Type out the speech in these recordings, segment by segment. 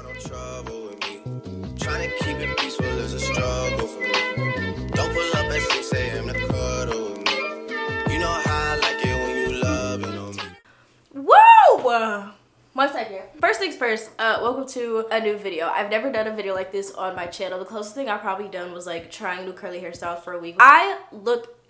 no trouble with me. Trying to keep it peaceful is a struggle for me. Don't pull up at 6 a.m. to cuddle with me. You know how I like it when you on me. Woo! One second. First things first, uh, welcome to a new video. I've never done a video like this on my channel. The closest thing I've probably done was like trying new curly hairstyles for a week. I look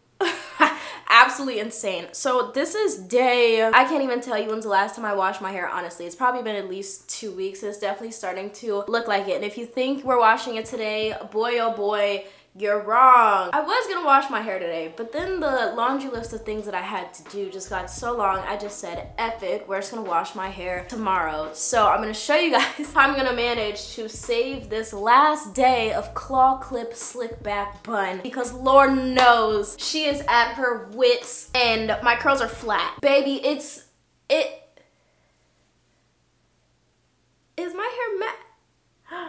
absolutely insane. So this is day, I can't even tell you when's the last time I washed my hair, honestly. It's probably been at least two weeks. It's definitely starting to look like it. And if you think we're washing it today, boy oh boy, you're wrong. I was gonna wash my hair today, but then the laundry list of things that I had to do just got so long, I just said, F it, we're just gonna wash my hair tomorrow. So I'm gonna show you guys how I'm gonna manage to save this last day of claw clip slick back bun because Lord knows she is at her wits and my curls are flat. Baby, it's, it, is my hair matte?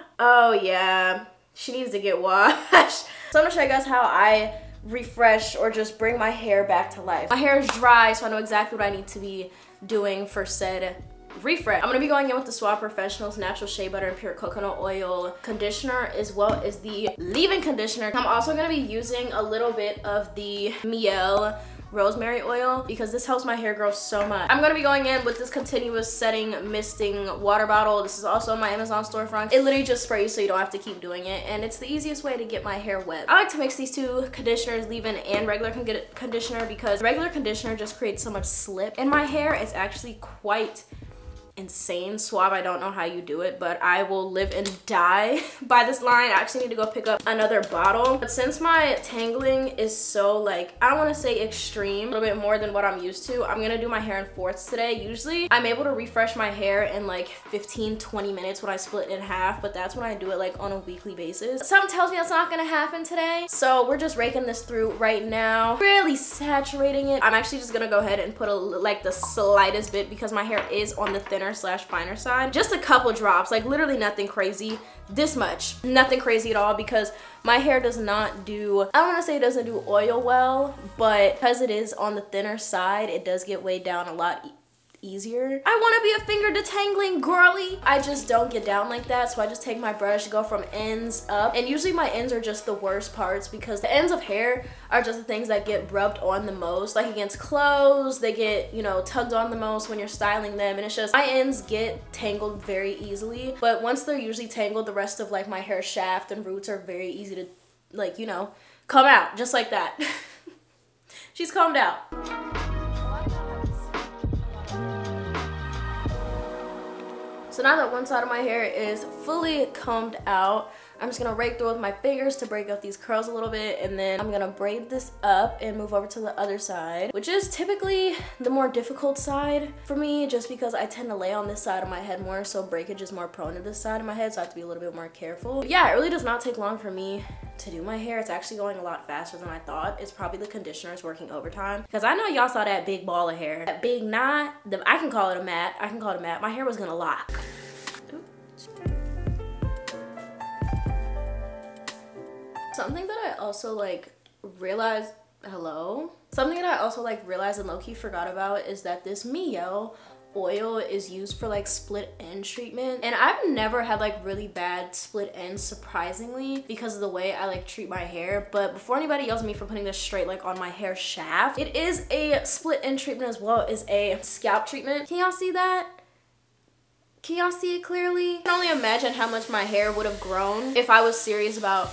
Oh yeah, she needs to get washed. So I'm gonna show you guys how I refresh or just bring my hair back to life. My hair is dry, so I know exactly what I need to be doing for said refresh. I'm gonna be going in with the Suave Professionals Natural Shea Butter and Pure Coconut Oil Conditioner as well as the leave-in conditioner. I'm also gonna be using a little bit of the Mielle rosemary oil because this helps my hair grow so much. I'm gonna be going in with this continuous setting misting water bottle. This is also on my Amazon storefront. It literally just sprays so you don't have to keep doing it and it's the easiest way to get my hair wet. I like to mix these two conditioners, leave-in and regular con conditioner because regular conditioner just creates so much slip in my hair. It's actually quite insane Suave i don't know how you do it but i will live and die by this line. I actually need to go pick up another bottle. But since my tangling is so like i don't want to say extreme a little bit more than what i'm used to i'm gonna do my hair in fourths today. Usually i'm able to refresh my hair in like 15 20 minutes when i split it in half but that's when i do it like on a weekly basis. Something tells me that's not gonna happen today. So we're just raking this through right now. Really saturating it. I'm actually just gonna go ahead and put a like the slightest bit because my hair is on the thinner thinner slash finer side. Just a couple drops, like literally nothing crazy. This much, nothing crazy at all because my hair does not do, I don't wanna say it doesn't do oil well, but because it is on the thinner side, it does get weighed down a lot easier. I want to be a finger detangling girly. I just don't get down like that. So I just take my brush, go from ends up. And usually my ends are just the worst parts because the ends of hair are just the things that get rubbed on the most. Like against clothes, they get, you know, tugged on the most when you're styling them. And it's just, my ends get tangled very easily. But once they're usually tangled, the rest of like my hair shaft and roots are very easy to like, you know, come out just like that. She's combed out. So now that one side of my hair is fully combed out, I'm just gonna rake through with my fingers to break up these curls a little bit and then I'm gonna braid this up and move over to the other side, which is typically the more difficult side for me just because I tend to lay on this side of my head more so breakage is more prone to this side of my head so I have to be a little bit more careful. But yeah, it really does not take long for me to do my hair. It's actually going a lot faster than I thought. It's probably the conditioners working overtime because I know y'all saw that big ball of hair. That big knot, the, I can call it a mat. I can call it a mat. My hair was gonna lock. Something that I also like realized, hello? Something that I also like realized and low-key forgot about is that this Mielle oil is used for like split end treatment and I've never had like really bad split ends surprisingly because of the way I like treat my hair but before anybody yells at me for putting this straight like on my hair shaft it is a split end treatment as well as a scalp treatment can y'all see that can y'all see it clearly? I can only imagine how much my hair would have grown if I was serious about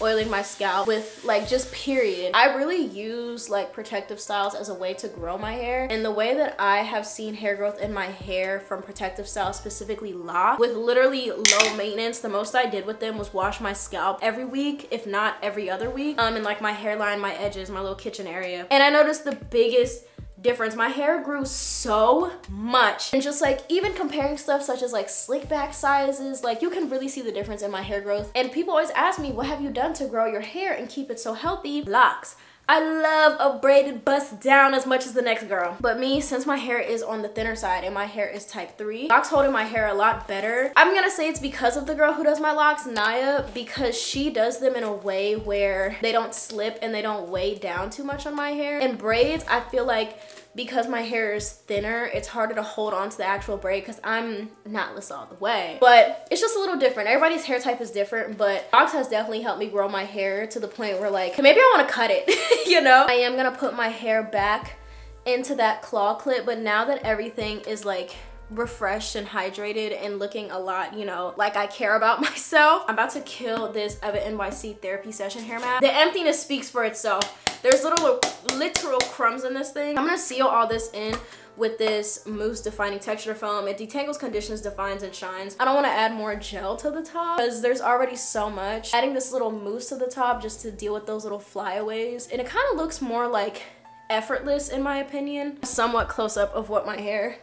oiling my scalp with like just period. I really use like protective styles as a way to grow my hair. And the way that I have seen hair growth in my hair from protective styles specifically lock with literally low maintenance the most I did with them was wash my scalp every week if not every other week. Um and like my hairline my edges my little kitchen area. And I noticed the biggest difference. My hair grew so much. And just like even comparing stuff such as like slick back sizes, like you can really see the difference in my hair growth. And people always ask me, what have you done to grow your hair and keep it so healthy? Locks. I love a braided bust down as much as the next girl. But me, since my hair is on the thinner side and my hair is type 3, locks holding my hair a lot better. I'm gonna say it's because of the girl who does my locks, Naya, because she does them in a way where they don't slip and they don't weigh down too much on my hair. And braids, I feel like because my hair is thinner, it's harder to hold on to the actual braid because I'm not knotless all the way. But it's just a little different. Everybody's hair type is different, but locks has definitely helped me grow my hair to the point where like, maybe I want to cut it, you know? I am gonna put my hair back into that claw clip, but now that everything is like refreshed and hydrated and looking a lot, you know, like I care about myself. I'm about to kill this Eva NYC therapy session hair mask. The emptiness speaks for itself. There's little literal crumbs in this thing. I'm gonna seal all this in with this mousse defining texture foam. It detangles, conditions, defines, and shines. I don't want to add more gel to the top because there's already so much. Adding this little mousse to the top just to deal with those little flyaways. And it kind of looks more like effortless in my opinion. Somewhat close up of what my hair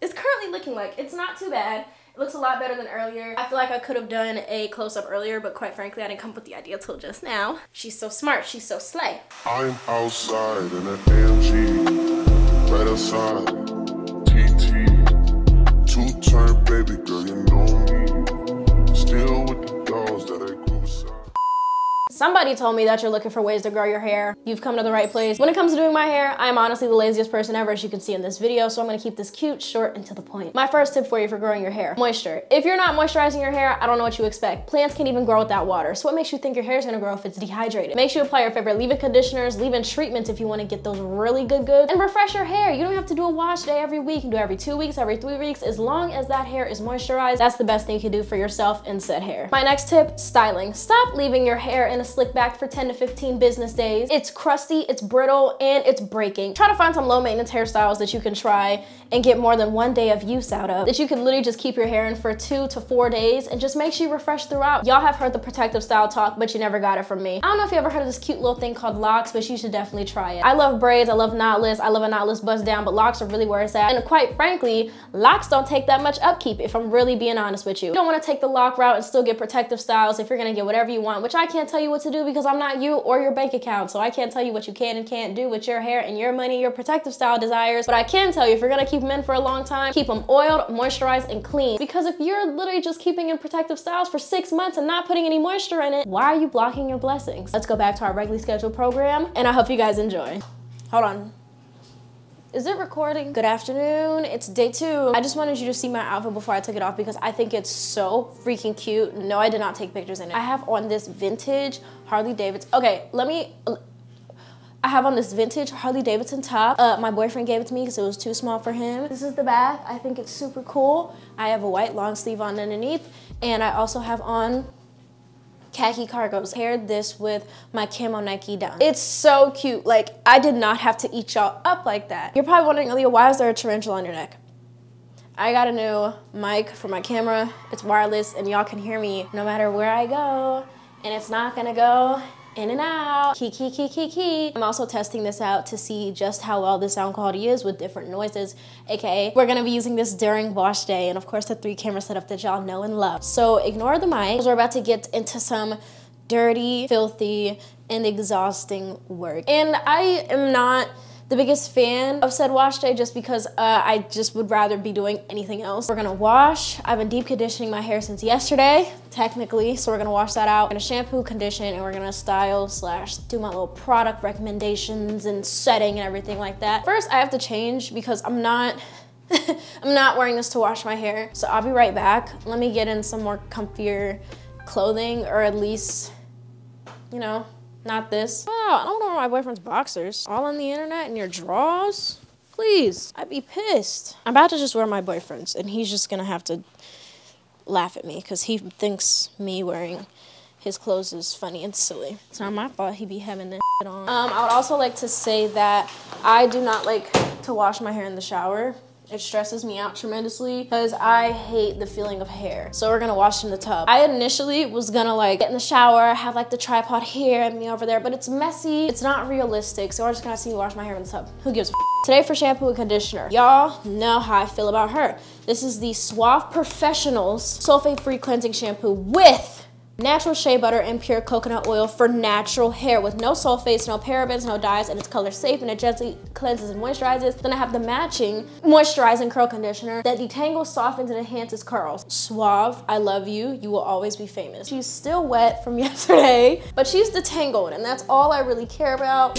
is currently looking like. It's not too bad. It looks a lot better than earlier. I feel like I could have done a close-up earlier, but quite frankly, I didn't come up with the idea till just now. She's so smart. She's so slay. I'm outside in an AMG, right outside, TT, Somebody told me that you're looking for ways to grow your hair. You've come to the right place. When it comes to doing my hair, I'm honestly the laziest person ever as you can see in this video, so I'm gonna keep this cute, short, and to the point. My first tip for you for growing your hair, moisture. If you're not moisturizing your hair, I don't know what you expect. Plants can't even grow without water, so what makes you think your hair is gonna grow if it's dehydrated? Make sure you apply your favorite leave-in conditioners, leave-in treatments if you wanna get those really good goods, and refresh your hair. You don't have to do a wash day every week. You can do every two weeks, every three weeks. As long as that hair is moisturized, that's the best thing you can do for yourself and set hair. My next tip, styling. Stop leaving your hair in a slick back for 10 to 15 business days. It's crusty, it's brittle, and it's breaking. Try to find some low maintenance hairstyles that you can try and get more than one day of use out of. That you can literally just keep your hair in for two to four days and just make sure you refresh throughout. Y'all have heard the protective style talk, but you never got it from me. I don't know if you ever heard of this cute little thing called locks, but you should definitely try it. I love braids, I love knotless, I love a knotless buzz down, but locks are really where it's at. And quite frankly, locks don't take that much upkeep if I'm really being honest with you. You don't wanna take the lock route and still get protective styles if you're gonna get whatever you want, which I can't tell you what to do because I'm not you or your bank account. So I can't tell you what you can and can't do with your hair and your money, your protective style desires. But I can tell you if you're gonna keep men for a long time, keep them oiled, moisturized, and clean. Because if you're literally just keeping in protective styles for six months and not putting any moisture in it, why are you blocking your blessings? Let's go back to our regularly scheduled program and I hope you guys enjoy. Hold on. Is it recording? Good afternoon, it's day two. I just wanted you to see my outfit before I took it off because I think it's so freaking cute. No, I did not take pictures in it. I have on this vintage Harley Davidson. Okay, let me, I have on this vintage Harley Davidson top. Uh, my boyfriend gave it to me because it was too small for him. This is the back. I think it's super cool. I have a white long sleeve on underneath and I also have on khaki cargos. Paired this with my camo Nike down. It's so cute. Like, I did not have to eat y'all up like that. You're probably wondering, Aaliyah, why is there a tarantula on your neck? I got a new mic for my camera. It's wireless and y'all can hear me no matter where I go. And it's not gonna go in and out. Key, key, key, key, key. I'm also testing this out to see just how well the sound quality is with different noises, aka we're gonna be using this during wash day and of course the three camera setup that y'all know and love. So ignore the mic, we're about to get into some dirty, filthy, and exhausting work. And I am not the biggest fan of said wash day just because uh, I just would rather be doing anything else. We're gonna wash. I've been deep conditioning my hair since yesterday, technically, so we're gonna wash that out. We're gonna shampoo, condition, and we're gonna style slash do my little product recommendations and setting and everything like that. First, I have to change because I'm not I'm not wearing this to wash my hair. So I'll be right back. Let me get in some more comfier clothing or at least, you know, not this. Wow, I don't know my boyfriend's boxers. All on the internet and your drawers? Please, I'd be pissed. I'm about to just wear my boyfriend's and he's just gonna have to laugh at me because he thinks me wearing his clothes is funny and silly. It's not my fault he be having this on. Um, I would also like to say that I do not like to wash my hair in the shower. It stresses me out tremendously because I hate the feeling of hair. So we're gonna wash in the tub. I initially was gonna like get in the shower, have like the tripod here and me over there, but it's messy. It's not realistic. So we're just gonna see me wash my hair in the tub. Who gives a Today for shampoo and conditioner. Y'all know how I feel about her. This is the Suave Professionals Sulfate-Free Cleansing Shampoo with natural shea butter and pure coconut oil for natural hair with no sulfates, no parabens, no dyes, and it's color safe and it gently cleanses and moisturizes. Then I have the matching moisturizing curl conditioner that detangles, softens, and enhances curls. Suave, I love you. You will always be famous. She's still wet from yesterday, but she's detangled, and that's all I really care about.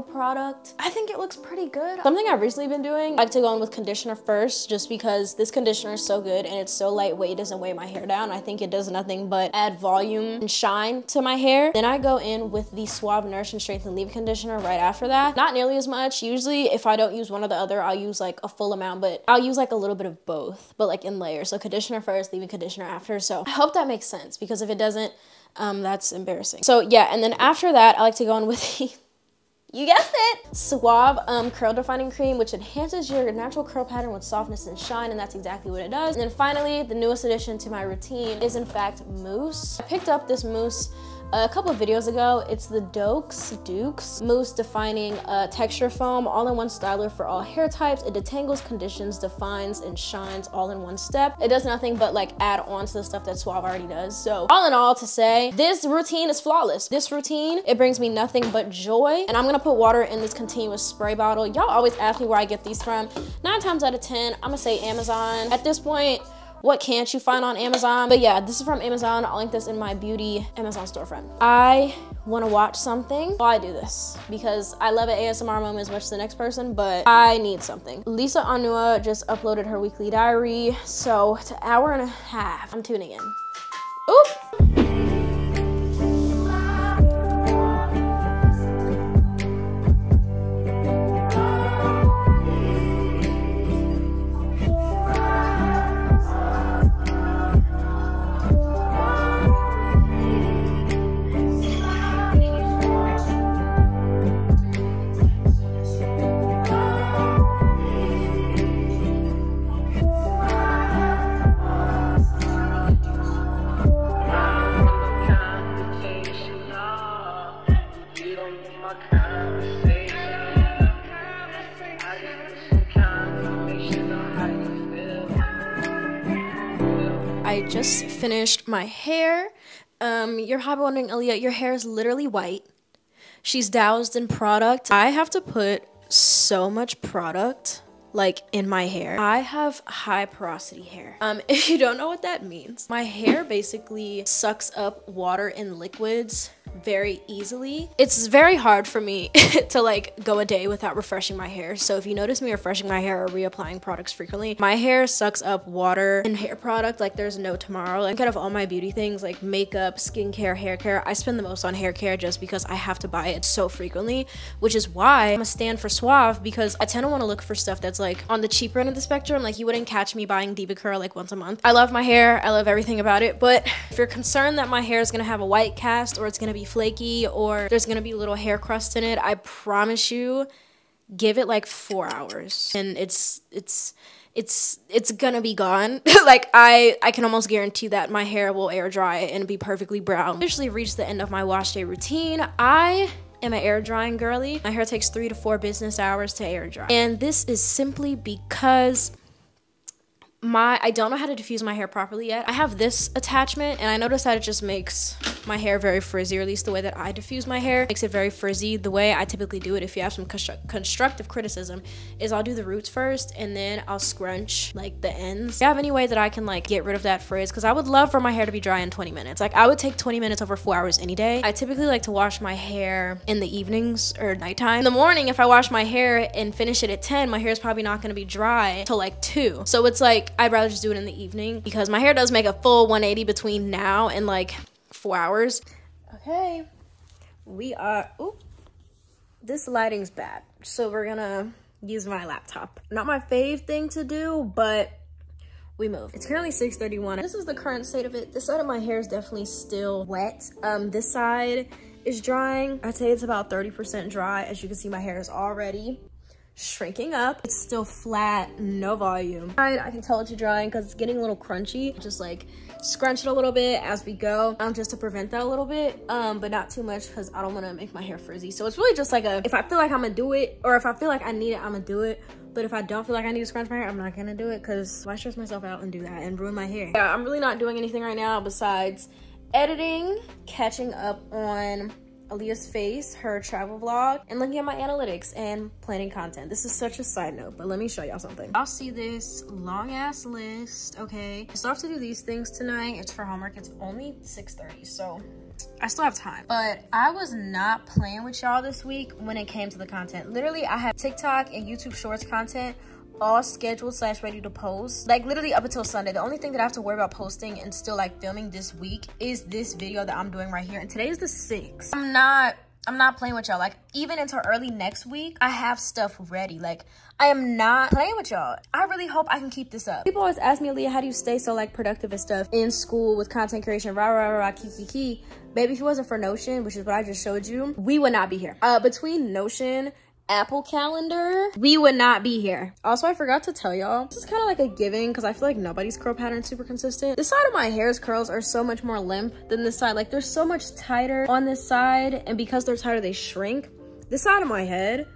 Product. I think it looks pretty good. Something I've recently been doing, I like to go in with conditioner first just because this conditioner is so good and it's so lightweight, doesn't weigh my hair down. I think it does nothing but add volume and shine to my hair. Then I go in with the Suave Nourish and Strengthen Leave Conditioner right after that. Not nearly as much. Usually if I don't use one or the other, I'll use like a full amount, but I'll use like a little bit of both, but like in layers. So conditioner first, leave-in conditioner after. So I hope that makes sense because if it doesn't, um, that's embarrassing. So yeah, and then after that, I like to go in with the you guessed it! Suave um, Curl Defining Cream, which enhances your natural curl pattern with softness and shine, and that's exactly what it does. And then finally, the newest addition to my routine is in fact mousse. I picked up this mousse a couple of videos ago. It's the Dokes Dukes Mousse Defining uh, Texture Foam All-in-One Styler for all hair types. It detangles, conditions, defines, and shines all in one step. It does nothing but like add on to the stuff that Suave already does. So all in all to say, this routine is flawless. This routine, it brings me nothing but joy. And I'm gonna put water in this continuous spray bottle. Y'all always ask me where I get these from. Nine times out of 10, I'm gonna say Amazon. At this point, what can't you find on Amazon? But yeah, this is from Amazon. I'll link this in my beauty Amazon storefront. I wanna watch something while I do this because I love an ASMR moment as much as the next person, but I need something. Lisa Onuoha just uploaded her weekly diary. So it's an hour and a half. I'm tuning in. Oop. My hair. Um, you're probably wondering, Aaliyah, your hair is literally white. She's doused in product. I have to put so much product like in my hair. I have high porosity hair. Um, if you don't know what that means, my hair basically sucks up water and liquids very easily. It's very hard for me to like go a day without refreshing my hair. So if you notice me refreshing my hair or reapplying products frequently, my hair sucks up water and hair product like there's no tomorrow. Like kind of all my beauty things like makeup, skincare, hair care, I spend the most on hair care just because I have to buy it so frequently, which is why I'm a stand for Suave because I tend to want to look for stuff that's like on the cheaper end of the spectrum. Like you wouldn't catch me buying DevaCurl like once a month. I love my hair. I love everything about it. But if you're concerned that my hair is going to have a white cast or it's going to be flaky or there's to be little hair crust in it, I promise you, give it like four hours and it's, it's, it's it's gonna be gone like i i can almost guarantee that my hair will air dry and be perfectly brown officially reached the end of my wash day routine i am an air drying girly. My hair takes three to four business hours to air dry. And this is simply because my I don't know how to diffuse my hair properly yet. I have this attachment and I noticed that it just makes my hair very frizzy, or at least the way that I diffuse my hair makes it very frizzy. The way I typically do it, if you have some constru constructive criticism, is I'll do the roots first and then I'll scrunch like the ends. Do you have any way that I can like get rid of that frizz? Because I would love for my hair to be dry in 20 minutes. Like I would take 20 minutes over four hours any day. I typically like to wash my hair in the evenings or nighttime. In the morning, if I wash my hair and finish it at 10, my hair is probably not gonna be dry till like two. So it's like I'd rather just do it in the evening because my hair does make a full 180 between now and like four hours. Okay, we are, oop, this lighting's bad. So we're gonna use my laptop. Not my fave thing to do, but we move. It's currently 6.31. This is the current state of it. This side of my hair is definitely still wet. Um, This side is drying. I'd say it's about 30% dry. As you can see, my hair is already shrinking up. It's still flat, no volume. I can tell it's drying because it's getting a little crunchy. Just like scrunch it a little bit as we go um, just to prevent that a little bit, um, but not too much because I don't want to make my hair frizzy. So it's really just like a, if I feel like I'm gonna do it or if I feel like I need it, I'm gonna do it. But if I don't feel like I need to scrunch my hair, I'm not gonna do it because why stress myself out and do that and ruin my hair? Yeah, I'm really not doing anything right now besides editing, catching up on Aaliyah's face, her travel vlog, and looking at my analytics and planning content. This is such a side note, but let me show y'all something. I'll see this long ass list, okay? I still have to do these things tonight. It's for homework. It's only 6.30, so I still have time. But I was not playing with y'all this week when it came to the content. Literally, I have TikTok and YouTube Shorts content all scheduled slash ready to post like literally up until sunday the only thing that i have to worry about posting and still like filming this week is this video that i'm doing right here and today is the 6th i'm not I'm not playing with y'all. Like, even into early next week, I have stuff ready. Like, I am not playing with y'all. I really hope I can keep this up. People always ask me, Aaliyah, how do you stay so, like, productive and stuff in school with content creation, rah, rah, rah, rah, kiki, kiki. Baby, if it wasn't for Notion, which is what I just showed you, we would not be here. Uh, between Notion Apple calendar, we would not be here. Also, I forgot to tell y'all, this is kind of like a giving because I feel like nobody's curl pattern super consistent. This side of my hair's curls are so much more limp than this side. Like they're so much tighter on this side and because they're tighter, they shrink. This side of my head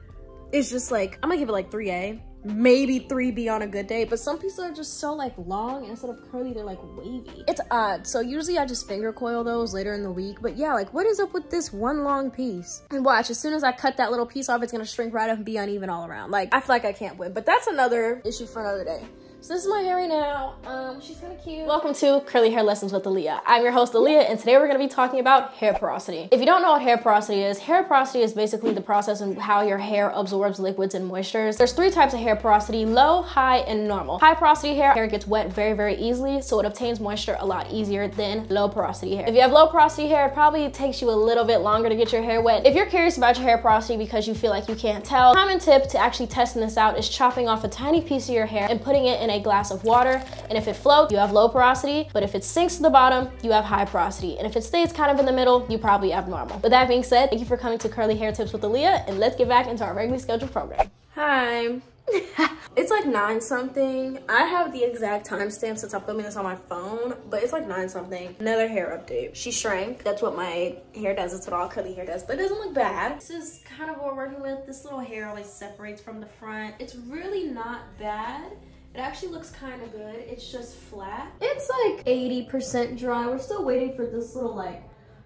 is just like, I'm gonna give it like 3A maybe 3B on a good day, but some pieces are just so like long instead of curly, they're like wavy. It's odd. So usually I just finger coil those later in the week, but yeah, like what is up with this one long piece? And watch, as soon as I cut that little piece off, it's gonna shrink right up and be uneven all around. Like I feel like I can't win, but that's another issue for another day. So this is my hair right now. Um, she's kind of cute. Welcome to Curly Hair Lessons with Aaliyah. I'm your host Aaliyah, and today we're gonna be talking about hair porosity. If you don't know what hair porosity is, hair porosity is basically the process of how your hair absorbs liquids and moistures. There's three types of hair porosity, low, high, and normal. High porosity hair, hair gets wet very, very easily, so it obtains moisture a lot easier than low porosity hair. If you have low porosity hair, it probably takes you a little bit longer to get your hair wet. If you're curious about your hair porosity because you feel like you can't tell, common tip to actually testing this out is chopping off a tiny piece of your hair and putting it in a glass of water and if it floats, you have low porosity. But if it sinks to the bottom, you have high porosity. And if it stays kind of in the middle, you probably have normal. But that being said, thank you for coming to Curly Hair Tips with Aaliyah. And let's get back into our regularly scheduled program. Hi. it's like nine something. I have the exact timestamp since I'm filming this on my phone, but it's like nine something. Another hair update. She shrank. That's what my hair does. That's what all curly hair does, but it doesn't look bad. This is kind of what we're working with. This little hair always separates from the front. It's really not bad. It actually looks kind of good. It's just flat. It's like 80% dry. We're still waiting for this little like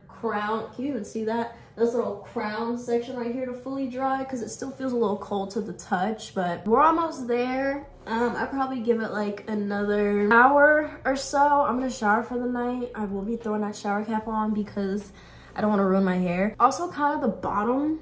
crown. Can you even see that? This little crown section right here to fully dry because it still feels a little cold to the touch, but we're almost there. Um, I probably give it like another hour or so. I'm gonna shower for the night. I will be throwing that shower cap on because I don't want to ruin my hair. Also, kind of the bottom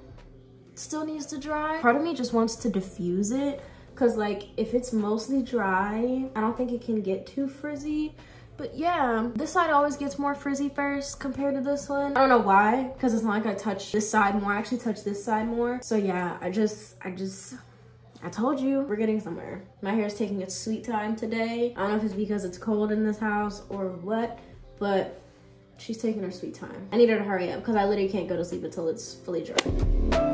still needs to dry. Part of me just wants to diffuse it because like if it's mostly dry, I don't think it can get too frizzy. But yeah, this side always gets more frizzy first compared to this one. I don't know why, because it's not like I touch this side more. I actually touch this side more. So yeah, I just, I just, I told you, we're getting somewhere. My hair is taking its sweet time today. I don't know if it's because it's cold in this house or what, but she's taking her sweet time. I need her to hurry up because I literally can't go to sleep until it's fully dry.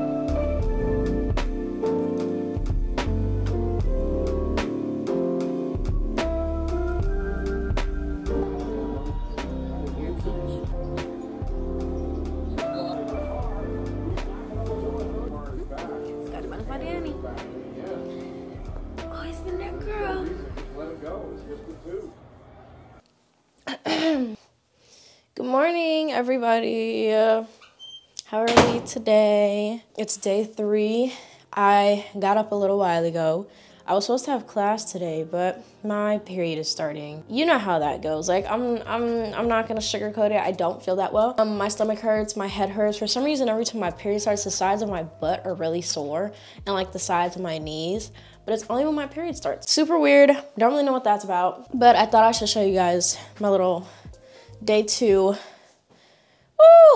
Today? It's day three. I got up a little while ago. I was supposed to have class today, but my period is starting. You know how that goes. Like I'm I'm I'm not gonna sugarcoat it. I don't feel that well. Um, my stomach hurts, my head hurts. For some reason, every time my period starts, the sides of my butt are really sore and like the sides of my knees. But it's only when my period starts. Super weird. Don't really know what that's about. But I thought I should show you guys my little day two.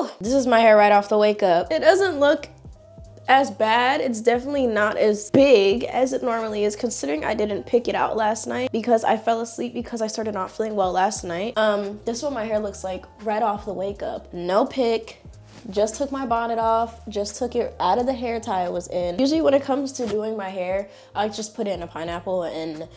Woo! This is my hair right off the wake up. It doesn't look as bad. It's definitely not as big as it normally is considering I didn't pick it out last night because I fell asleep because I started not feeling well last night. Um, this is what my hair looks like right off the wake up. No pick, just took my bonnet off, just took it out of the hair tie I was in. Usually when it comes to doing my hair, I just put in a pineapple and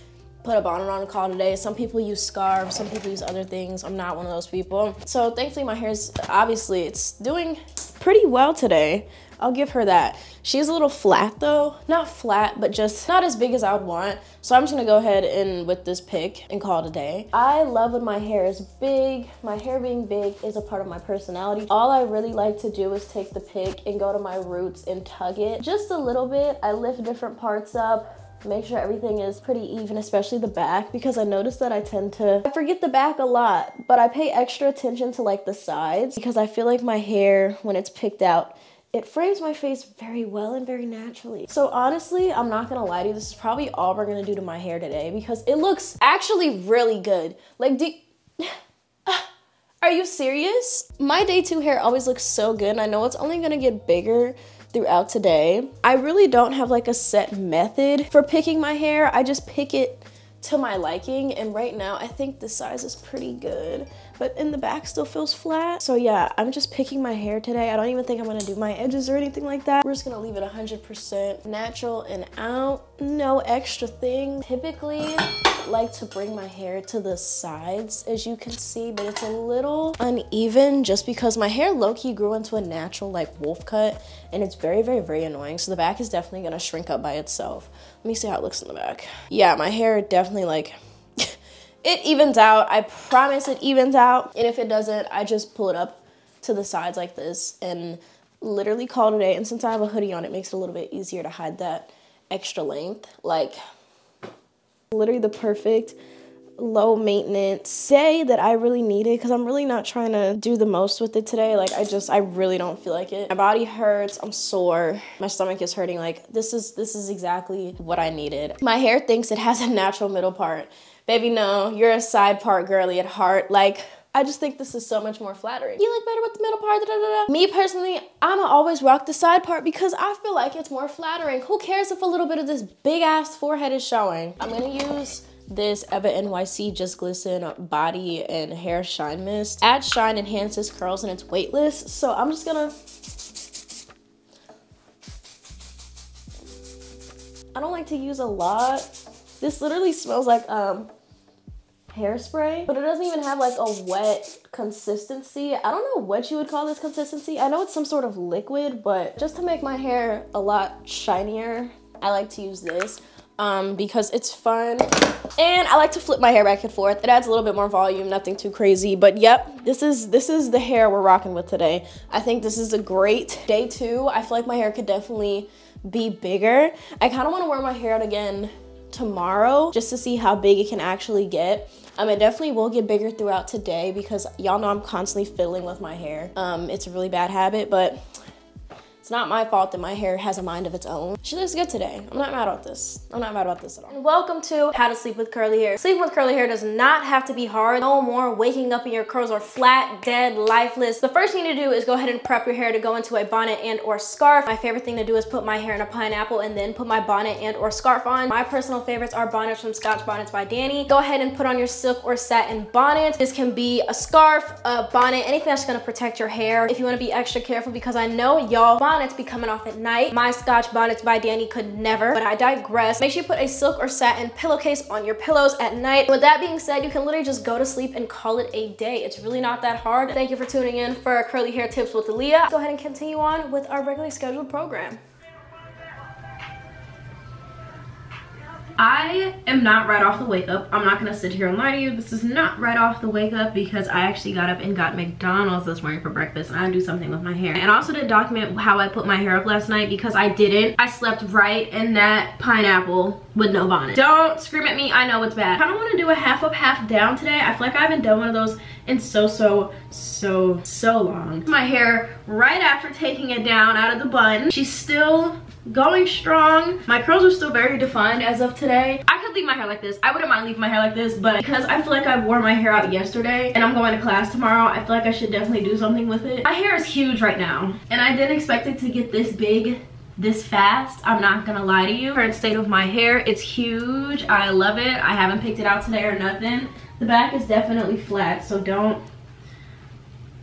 put a bonnet on and call today. Some people use scarves, some people use other things. I'm not one of those people. So thankfully my hair is, obviously it's doing pretty well today. I'll give her that. She's a little flat though. Not flat, but just not as big as I would want. So I'm just gonna go ahead and with this pick and call it a day. I love when my hair is big. My hair being big is a part of my personality. All I really like to do is take the pick and go to my roots and tug it just a little bit. I lift different parts up make sure everything is pretty even, especially the back, because I noticed that I tend to, I forget the back a lot, but I pay extra attention to like the sides because I feel like my hair, when it's picked out, it frames my face very well and very naturally. So honestly, I'm not gonna lie to you, this is probably all we're gonna do to my hair today because it looks actually really good. Like, do, are you serious? My day two hair always looks so good and I know it's only gonna get bigger throughout today. I really don't have like a set method for picking my hair. I just pick it to my liking and right now I think the size is pretty good but in the back still feels flat. So yeah I'm just picking my hair today. I don't even think I'm gonna do my edges or anything like that. We're just gonna leave it 100% natural and out. No extra thing typically like to bring my hair to the sides as you can see but it's a little uneven just because my hair low-key grew into a natural like wolf cut and it's very very very annoying. So the back is definitely gonna shrink up by itself let me see how it looks in the back. Yeah my hair definitely like it evens out. I promise it evens out. And if it doesn't I just pull it up to the sides like this and literally call it a day. And since I have a hoodie on it makes it a little bit easier to hide that extra length. Like literally the perfect low maintenance day that I really needed because I'm really not trying to do the most with it today. Like I just, I really don't feel like it. My body hurts, I'm sore, my stomach is hurting. Like this is, this is exactly what I needed. My hair thinks it has a natural middle part. Baby, no, you're a side part girly at heart. Like I just think this is so much more flattering. You look better with the middle part, da, da, da. Me personally, I'ma always rock the side part because I feel like it's more flattering. Who cares if a little bit of this big ass forehead is showing? I'm gonna use this Eva NYC Just Glisten Body and Hair Shine Mist. Add shine, enhances curls, and it's weightless. So I'm just gonna I don't like to use a lot. This literally smells like um hairspray, but it doesn't even have like a wet consistency. I don't know what you would call this consistency. I know it's some sort of liquid, but just to make my hair a lot shinier, I like to use this um, because it's fun. And I like to flip my hair back and forth. It adds a little bit more volume, nothing too crazy. But yep, this is this is the hair we're rocking with today. I think this is a great day two. I feel like my hair could definitely be bigger. I kind of want to wear my hair out again tomorrow just to see how big it can actually get. Um, it definitely will get bigger throughout today because y'all know I'm constantly fiddling with my hair. Um, it's a really bad habit, but it's not my fault that my hair has a mind of its own. She looks good today. I'm not mad about this. I'm not mad about this at all. Welcome to How to Sleep with Curly Hair. Sleeping with curly hair does not have to be hard. No more waking up and your curls are flat, dead, lifeless. The first thing to do is go ahead and prep your hair to go into a bonnet and or scarf. My favorite thing to do is put my hair in a pineapple and then put my bonnet and or scarf on. My personal favorites are bonnets from Scotch Bonnets by Danny. Go ahead and put on your silk or satin bonnet. This can be a scarf, a bonnet, anything that's gonna protect your hair. If you wanna be extra careful because I know y'all bonnets be coming off at night. My Scotch Bonnets by Danny could never, but I digress. Make sure you put a silk or satin pillowcase on your pillows at night. With that being said, you can literally just go to sleep and call it a day. It's really not that hard. Thank you for tuning in for Curly Hair Tips with Aaliyah. Go ahead and continue on with our regularly scheduled program. I am not right off the wake up. I'm not gonna sit here and lie to you. This is not right off the wake up because I actually got up and got McDonald's this morning for breakfast and I do something with my hair. And also did document how I put my hair up last night because I didn't. I slept right in that pineapple with no bonnet. Don't scream at me, I know it's bad. I don't wanna do a half up, half down today. I feel like I haven't done one of those in so, so, so, so long. My hair right after taking it down out of the bun. She's still going strong. My curls are still very defined as of today. I could leave my hair like this. I wouldn't mind leaving my hair like this, but because I feel like I wore my hair out yesterday and I'm going to class tomorrow, I feel like I should definitely do something with it. My hair is huge right now and I didn't expect it to get this big this fast i'm not gonna lie to you. Current state of my hair it's huge. I love it. I haven't picked it out today or nothing. The back is definitely flat so don't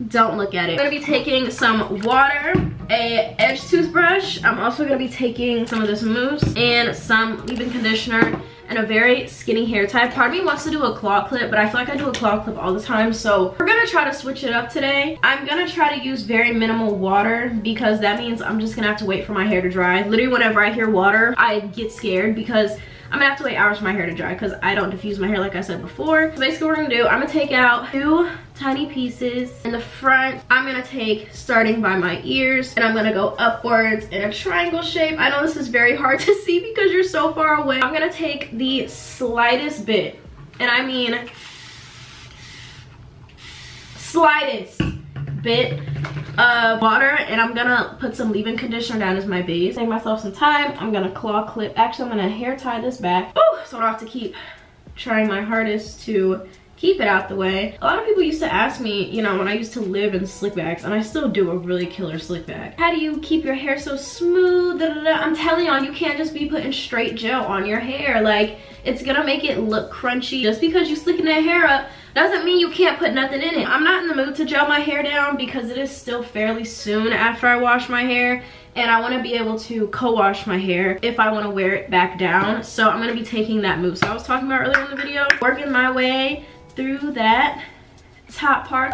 don't look at it. I'm gonna be taking some water, a edge toothbrush. I'm also gonna be taking some of this mousse and some leave-in conditioner and a very skinny hair type. Part of me wants to do a claw clip, but I feel like I do a claw clip all the time. So we're gonna try to switch it up today. I'm gonna try to use very minimal water because that means I'm just gonna have to wait for my hair to dry. Literally whenever I hear water, I get scared because I'm gonna have to wait hours for my hair to dry because I don't diffuse my hair like I said before. So basically what we're gonna do, I'm gonna take out two tiny pieces. In the front, I'm gonna take starting by my ears and I'm gonna go upwards in a triangle shape. I know this is very hard to see because you're so far away. I'm gonna take the slightest bit, and I mean slightest bit of water and I'm gonna put some leave-in conditioner down as my base. Save myself some time. I'm gonna claw clip. Actually, I'm gonna hair tie this back. Oh, so I don't have to keep trying my hardest to keep it out the way. A lot of people used to ask me, you know, when I used to live in slick backs, and I still do a really killer slick back. How do you keep your hair so smooth? Da, da, da. I'm telling y'all, you can't just be putting straight gel on your hair. Like, it's gonna make it look crunchy. Just because you slicking that hair up doesn't mean you can't put nothing in it. I'm not in the mood to gel my hair down because it is still fairly soon after I wash my hair and I want to be able to co-wash my hair if I want to wear it back down. So I'm going to be taking that move. So I was talking about earlier in the video, working my way through that top part.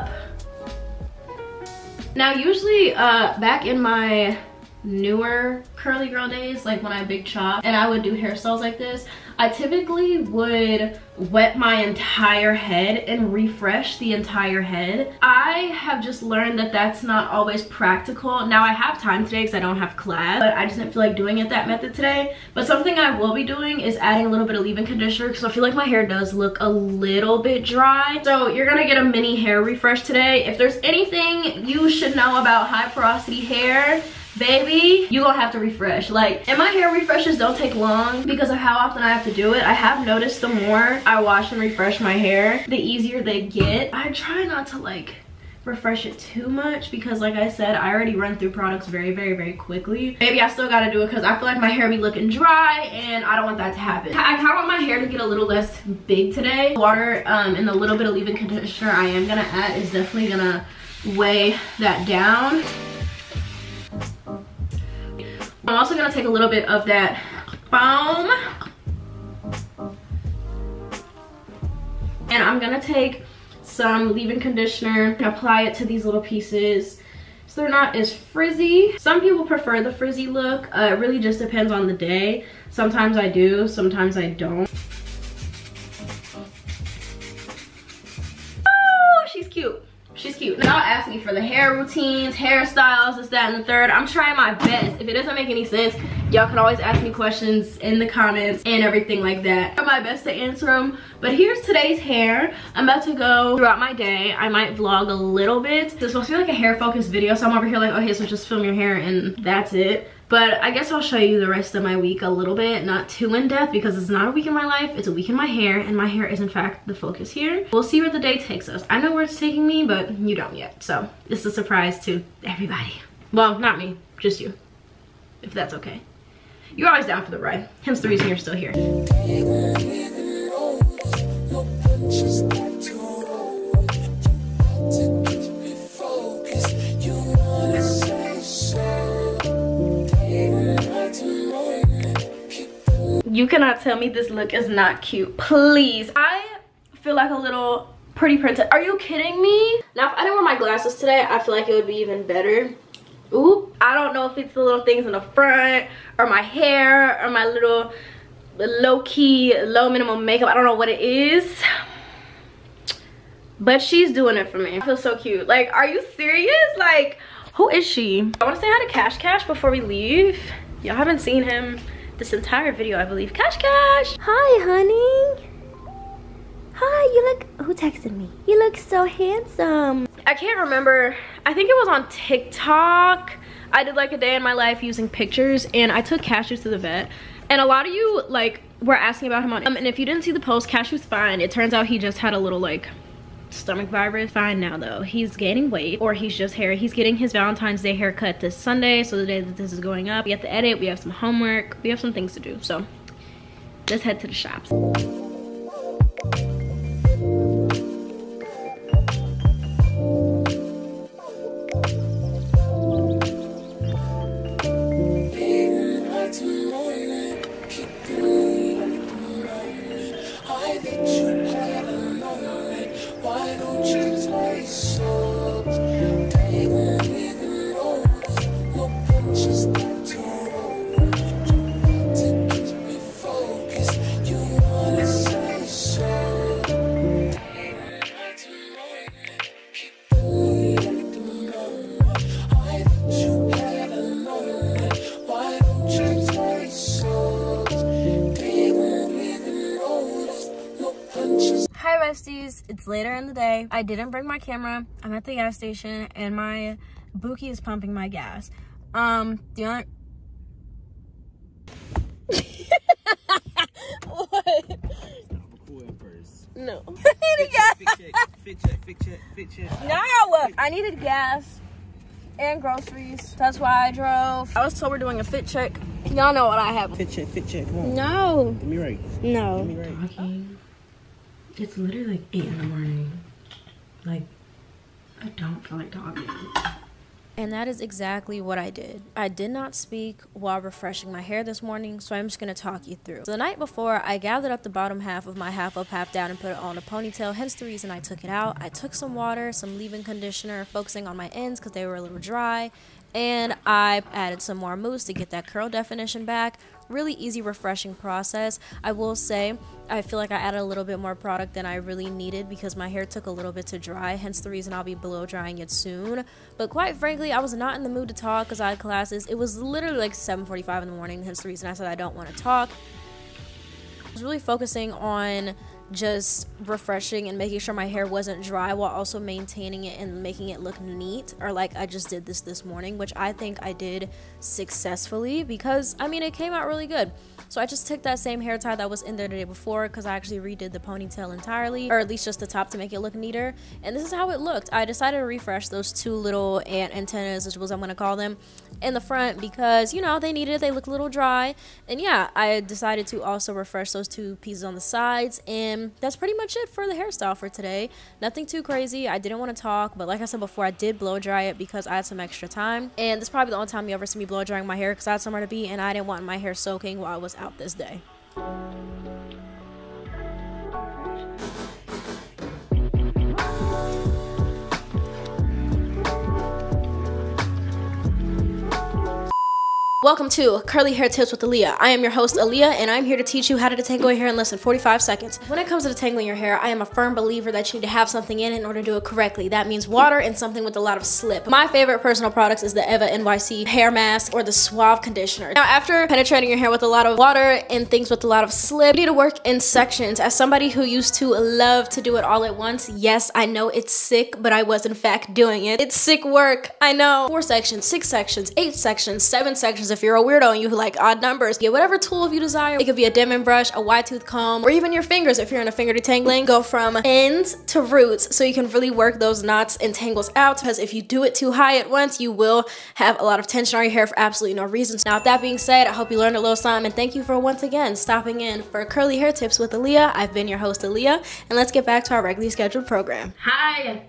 Now usually uh, back in my newer curly girl days, like when I big chop and I would do hairstyles like this, I typically would wet my entire head and refresh the entire head. I have just learned that that's not always practical. Now I have time today because I don't have class, but I just didn't feel like doing it that method today. But something I will be doing is adding a little bit of leave-in conditioner because I feel like my hair does look a little bit dry. So you're gonna get a mini hair refresh today. If there's anything you should know about high porosity hair, baby you gonna have to refresh. Like and my hair refreshes don't take long because of how often i have to do it. I have noticed the more i wash and refresh my hair the easier they get. I try not to like refresh it too much because like I said I already run through products very very very quickly. Maybe I still gotta do it because I feel like my hair be looking dry and I don't want that to happen. I kind of want my hair to get a little less big today. Water um, and the little bit of leave-in conditioner I am gonna add is definitely gonna weigh that down I'm also gonna take a little bit of that foam. And I'm gonna take some leave-in conditioner and apply it to these little pieces so they're not as frizzy. Some people prefer the frizzy look. Uh, it really just depends on the day. Sometimes I do, sometimes I don't. Oh, she's cute. She's cute. Y'all ask me for the hair routines, hairstyles, this, that, and the third. I'm trying my best. If it doesn't make any sense, y'all can always ask me questions in the comments and everything like that. I my best to answer them. But here's today's hair. I'm about to go throughout my day. I might vlog a little bit. This is supposed to be like a hair focused video. So I'm over here like, okay, so just film your hair and that's it. But I guess I'll show you the rest of my week a little bit, not too in depth because it's not a week in my life, it's a week in my hair and my hair is in fact the focus here. We'll see where the day takes us. I know where it's taking me, but you don't yet. So it's a surprise to everybody. Well, not me, just you, if that's okay. You're always down for the ride, hence the reason you're still here. You cannot tell me this look is not cute. Please. I feel like a little pretty princess. Are you kidding me? Now, if I didn't wear my glasses today, I feel like it would be even better. Ooh, I don't know if it's the little things in the front or my hair or my little low-key, low minimum makeup. I don't know what it is. But she's doing it for me. I feel so cute. Like, are you serious? Like, who is she? I want to say hi to Cash Cash before we leave. Y'all haven't seen him this entire video, I believe. Cash Cash! Hi, honey. Hi, you look, who texted me? You look so handsome. I can't remember. I think it was on TikTok. I did like a day in my life using pictures and I took Cashew to the vet. And a lot of you like were asking about him on, um, and if you didn't see the post, Cashew's fine. It turns out he just had a little like stomach virus. Fine now though. He's gaining weight or he's just hairy. He's getting his Valentine's Day haircut this Sunday. So the day that this is going up, we have to edit. We have some homework. We have some things to do. So let's head to the shops. Day. I didn't bring my camera. I'm at the gas station and my Buki is pumping my gas. Um, the only what? No. I needed gas. Fit check, fit check, fit check, fit check. No, I needed gas and groceries. That's why I drove. I was told we're doing a fit check. Y'all know what I have. Fit check, fit check. Come on. No, Get me right. Get no. me right. It's literally like 8 in the morning. Like, I don't feel like talking. And that is exactly what I did. I did not speak while refreshing my hair this morning, so I'm just gonna talk you through. So the night before, I gathered up the bottom half of my half up, half down and put it on a ponytail, hence the reason I took it out. I took some water, some leave-in conditioner, focusing on my ends because they were a little dry, and I added some more mousse to get that curl definition back. Really easy, refreshing process. I will say, I feel like I added a little bit more product than I really needed because my hair took a little bit to dry, hence the reason I'll be blow drying it soon. But quite frankly, I was not in the mood to talk because I had classes. It was literally like 7.45 in the morning, hence the reason I said I don't want to talk. I was really focusing on just refreshing and making sure my hair wasn't dry while also maintaining it and making it look neat or like I just did this this morning which I think I did successfully because I mean it came out really good. So I just took that same hair tie that was in there the day before because I actually redid the ponytail entirely or at least just the top to make it look neater. And this is how it looked. I decided to refresh those two little ant antennas as was I'm gonna call them in the front because you know they needed it. They look a little dry. And yeah I decided to also refresh those two pieces on the sides and that's pretty much it for the hairstyle for today. Nothing too crazy. I didn't want to talk but like I said before I did blow dry it because I had some extra time. And this is probably the only time you ever see me blow drying my hair because I had somewhere to be and I didn't want my hair soaking while I was out this day Welcome to Curly Hair Tips with Aliyah. I am your host, Aliyah, and I'm here to teach you how to detangle your hair in less than 45 seconds. When it comes to detangling your hair, I am a firm believer that you need to have something in it in order to do it correctly. That means water and something with a lot of slip. My favorite personal products is the Eva NYC hair mask or the Suave conditioner. Now, after penetrating your hair with a lot of water and things with a lot of slip, you need to work in sections. As somebody who used to love to do it all at once, yes, I know it's sick, but I was in fact doing it. It's sick work, I know. Four sections, six sections, eight sections, seven sections if you're a weirdo and you like odd numbers. Get whatever tool you desire. It could be a Denman brush, a wide tooth comb, or even your fingers if you're in a finger detangling. Go from ends to roots so you can really work those knots and tangles out because if you do it too high at once, you will have a lot of tension on your hair for absolutely no reason. Now, with that being said, I hope you learned a little something and thank you for once again stopping in for Curly Hair Tips with Aliyah. I've been your host, Aliyah, and let's get back to our regularly scheduled program. Hi!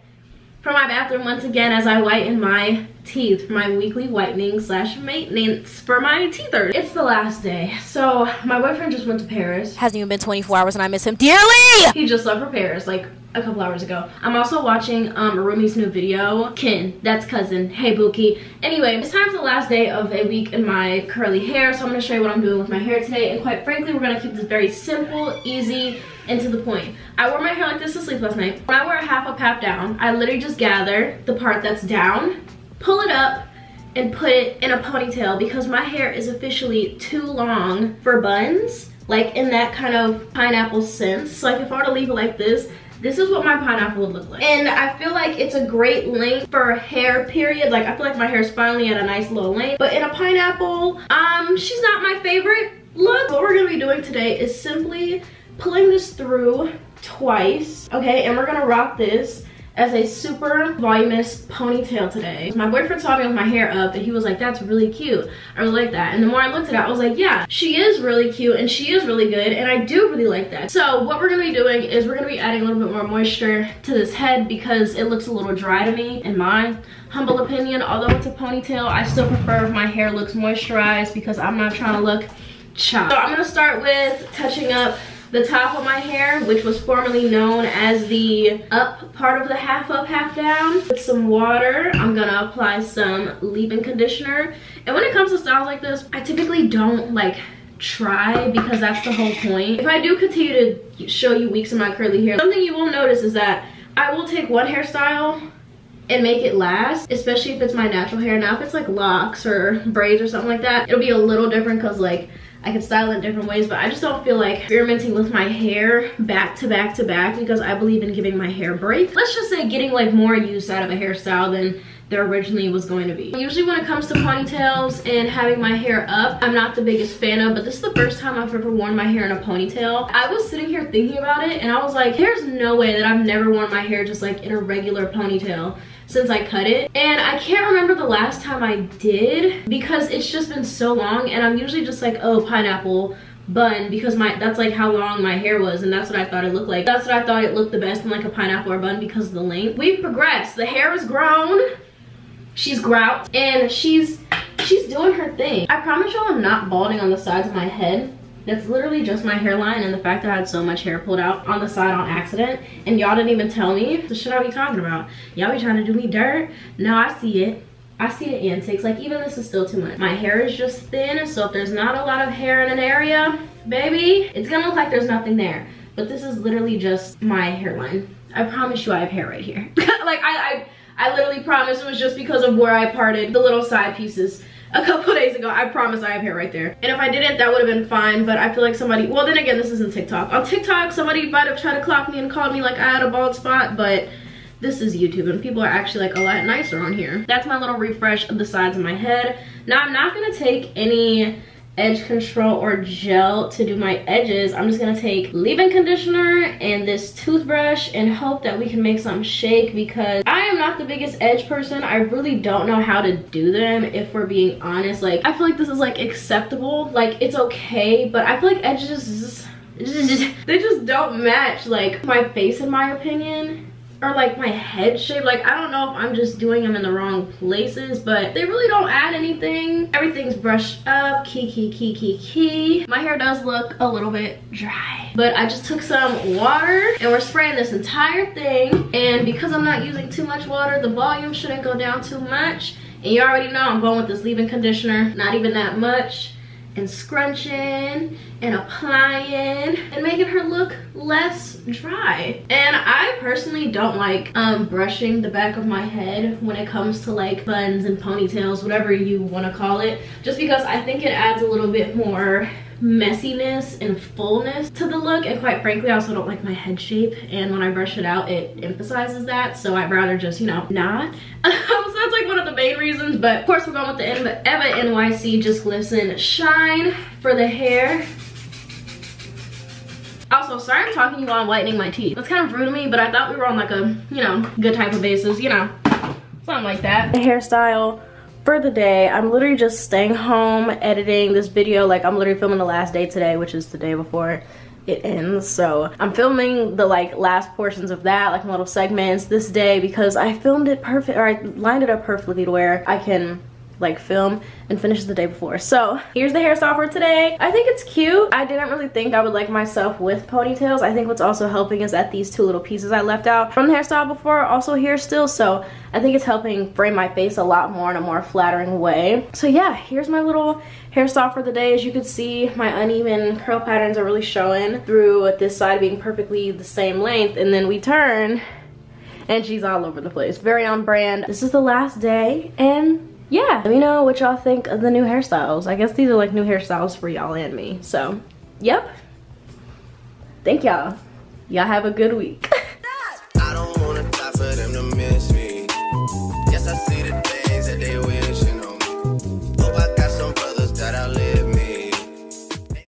From my bathroom once again as I whiten my teeth for my weekly whitening slash maintenance for my teethers. It's the last day. So my boyfriend just went to Paris. Hasn't even been 24 hours and I miss him dearly! He just left for Paris like a couple hours ago. I'm also watching um Rumi's new video. Kin, that's cousin. Hey Buki. Anyway, this time's the last day of a week in my curly hair, so I'm gonna show you what I'm doing with my hair today. And quite frankly, we're gonna keep this very simple, easy, and to the point. I wore my hair like this to sleep last night. When I wear a half up, half down, I literally just gather the part that's down, pull it up, and put it in a ponytail because my hair is officially too long for buns, like in that kind of pineapple sense. So like if I were to leave it like this, this is what my pineapple would look like. And I feel like it's a great length for hair period. Like I feel like my hair is finally at a nice low length. But in a pineapple, um, she's not my favorite look. What we're gonna be doing today is simply pulling this through twice, okay? And we're gonna rock this as a super voluminous ponytail today. My boyfriend saw me with my hair up and he was like, that's really cute. I really like that. And the more I looked at it, I was like, yeah, she is really cute and she is really good and I do really like that. So what we're gonna be doing is we're gonna be adding a little bit more moisture to this head because it looks a little dry to me in my humble opinion. Although it's a ponytail, I still prefer if my hair looks moisturized because I'm not trying to look chopped. So I'm gonna start with touching up the top of my hair, which was formerly known as the up part of the half up, half down. With some water, I'm gonna apply some leave-in conditioner. And when it comes to styles like this, I typically don't like try because that's the whole point. If I do continue to show you weeks of my curly hair, something you will notice is that I will take one hairstyle and make it last especially if it's my natural hair now if it's like locks or braids or something like that it'll be a little different because like I can style it in different ways, but I just don't feel like experimenting with my hair back to back to back because I believe in giving my hair break. Let's just say getting like more use out of a hairstyle than there originally was going to be. Usually when it comes to ponytails and having my hair up, I'm not the biggest fan of, but this is the first time I've ever worn my hair in a ponytail. I was sitting here thinking about it and I was like, there's no way that I've never worn my hair just like in a regular ponytail since I cut it. And I can't remember the last time I did because it's just been so long and I'm usually just like, oh, pineapple, bun because my that's like how long my hair was and that's what I thought it looked like. That's what I thought it looked the best in like a pineapple or bun because of the length. We've progressed. The hair is grown she's grout and she's she's doing her thing i promise y'all i'm not balding on the sides of my head that's literally just my hairline and the fact that i had so much hair pulled out on the side on accident and y'all didn't even tell me the shit i be talking about y'all be trying to do me dirt now i see it I see the antics, like even this is still too much. My hair is just thin, so if there's not a lot of hair in an area, baby, it's gonna look like there's nothing there. But this is literally just my hairline. I promise you I have hair right here. like I, I I literally promise it was just because of where I parted the little side pieces a couple days ago. I promise I have hair right there. And if I didn't, that would have been fine. But I feel like somebody, well then again, this isn't TikTok. On TikTok, somebody might have tried to clock me and called me like I had a bald spot, but this is YouTube and people are actually like a lot nicer on here. That's my little refresh of the sides of my head. Now I'm not gonna take any edge control or gel to do my edges i'm just gonna take leave-in conditioner and this toothbrush and hope that we can make some shake because i am not the biggest edge person. I really don't know how to do them if we're being honest. Like i feel like this is like acceptable. Like it's okay but i feel like edges they just don't match like my face in my opinion or like my head shape. Like i don't know if i'm just doing them in the wrong places but they really don't add anything. Everything's brushed up key key key key key. My hair does look a little bit dry but i just took some water and we're spraying this entire thing. And because i'm not using too much water the volume shouldn't go down too much. And you already know i'm going with this leave-in conditioner not even that much and scrunching and applying and making her look less dry. And i personally don't like um, brushing the back of my head when it comes to like buns and ponytails whatever you want to call it just because i think it adds a little bit more messiness and fullness to the look. And quite frankly I also don't like my head shape. And when I brush it out it emphasizes that. So I'd rather just you know not. So that's like one of the main reasons. But of course we're going with the Eva NYC Just Glisten Shine for the hair also, sorry I'm talking while I'm whitening my teeth. That's kind of rude of me, but I thought we were on like a, you know, good type of basis, you know, something like that. The hairstyle for the day. I'm literally just staying home editing this video. Like I'm literally filming the last day today, which is the day before it ends so i'm filming the like last portions of that like little segments this day because i filmed it perfect or i lined it up perfectly to where i can like film and finish the day before. So here's the hairstyle for today. I think it's cute. I didn't really think I would like myself with ponytails. I think what's also helping is that these two little pieces I left out from the hairstyle before are also here still. So I think it's helping frame my face a lot more in a more flattering way. So yeah, here's my little hairstyle for the day. As you can see, my uneven curl patterns are really showing through this side being perfectly the same length. And then we turn and she's all over the place. Very on brand. This is the last day and yeah, let me know what y'all think of the new hairstyles. I guess these are like new hairstyles for y'all and me. So, yep. Thank y'all. Y'all have a good week.